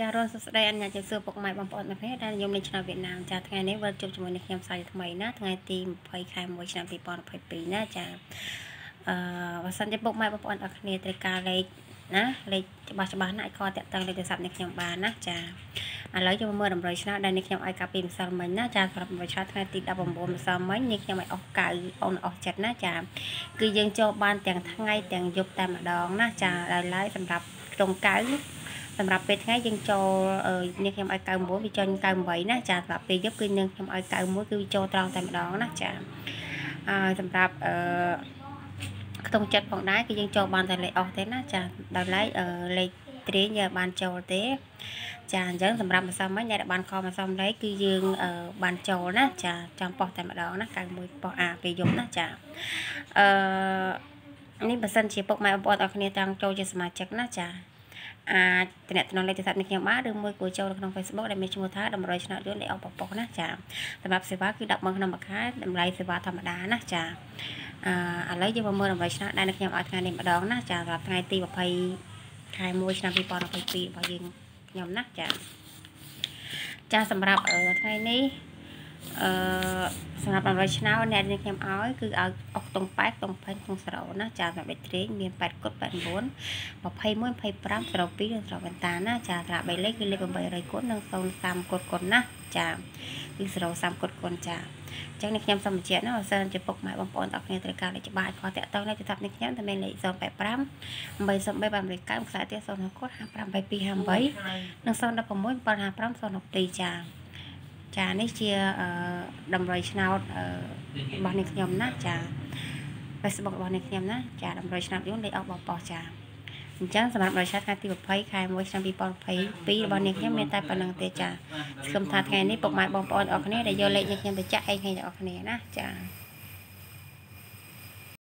ចារស់សួស្តីអញ្ញាជំសួរពុកម៉ែបងប្អូនទាំងគ្នាដែលនិយមលេងឆ្នោតវៀតណាមចាថ្ងៃនេះវិលជួបជាមួយនឹងខ្ញុំសាយថ្មីណាថ្ងៃទី20ខែ1ឆ្នាំ2022ណាចាអឺបើសិនជាពុកម៉ែបងប្អូនអរគ្នាត្រូវការលេខណាលេខច្បាស់ច្បាស់ណាអាចខលតាក់តងលេខទូរស័ព្ទនេះខ្ញុំបានណាចាឥឡូវយើងមើលតម្រុយឆ្នោតដែលនេះខ្ញុំឲ្យកាពីម្សិលមិញណាចាសម្រាប់តម្រុយឆ្នោតថ្ងៃទី19ម្សិលមិញនេះខ្ញុំឲ្យអស់កៅអូនអស់ចិត្តណាចាគឺយើងចូលបានទាំងថ្ងៃទាំងយប់តែម្ដងណាចាដោយឡែកសម្រាប់ក្នុងកៅ សម្រាប់ពេលថ្ងៃយើងចូលនេះខ្ញុំឲ្យ99វាចុញ98ណាចាសម្រាប់ពេលយប់គឺនឹងខ្ញុំឲ្យ91គឺវាចូលត្រង់តែម្ដងណាចាហើយសម្រាប់អឺខ្ទង់ចិត្តផងដែរគឺយើងចូលបានតែលេខអស់ទេណាចាដោយឡែកលេខត្រេងយើងបានចូលទេចាអញ្ចឹងសម្រាប់ម្សិលមិញអ្នកដែលបានខលម្សិលលេខគឺយើងបានចូលណាចាចាំប៉ោះតែម្ដងណា91ប៉ោះអាពេលយប់ណាចាអឺនេះបើសិនជាពុកម៉ែបងប្អូនអរគ្នាទាំងចូលជាសមាជិកណាចា អាចតំណតំណលេខទូរស័ព្ទនេះខ្ញុំបានឬមួយគួរចូលនៅក្នុង Facebook ដែលមានឈ្មោះថាតម្រុយឆ្នោតយន្តលេខអស់ពប៉ុះណាចាសម្រាប់សេវាគឺ10ម៉ឺនក្នុងមួយខែតម្លៃសេវាធម្មតាណាចាអឺឥឡូវយើងមកមើលតម្រុយឆ្នោតដែលនៅខ្ញុំឲ្យថ្ងៃនេះម្ដងណាចាសម្រាប់ថ្ងៃទី20ខែ1ឆ្នាំ2022របស់យើងខ្ញុំណាចាចាសម្រាប់ថ្ងៃនេះ អឺសម្រាប់100ឆ្នាំអ្នកនេះខ្ញុំឲ្យគឺឲ្យអុកតុងប៉ែតតុងផេនតុងស្រោណាចាសម្រាប់បេត្រេងមាន8គុត89 21 25ស្រោ2និងស្រោវ៉ែនតាណាចាត្រា3លេខគឺលេខ800គុតនិង03គុតគុតណាចាគឺស្រោ30គុតគុតចាអញ្ចឹងនេះខ្ញុំសូមបញ្ជាក់ណាបើសិនជាពុកម៉ែបងប្អូនទាំងគ្នាត្រូវការលេខច្បាស់ខតាក់តងលេខទូរស័ព្ទនេះខ្ញុំតែមានលេខ085 803 859ខ្សែទៀត0គុត552258និង016 755 062ចា ចានេះជាតម្រុយឆ្នោតរបស់នេះខ្ញុំណាចា Facebook របស់នេះខ្ញុំណាចាតម្រុយឆ្នោតយន្តលេខអស់បបោះចាអញ្ចឹងសម្រាប់ដល់ឆាតថ្ងៃទី20ខែ1ឆ្នាំ2022របស់នេះខ្ញុំមានតែប៉ុណ្្នឹងទេចាសង្ឃឹមថាថ្ងៃនេះពុកម៉ែបងប្អូនអរគ្នាដែលយកលេខនេះខ្ញុំទៅចាក់ឲ្យគ្នាទាំងអស់គ្នាណាចា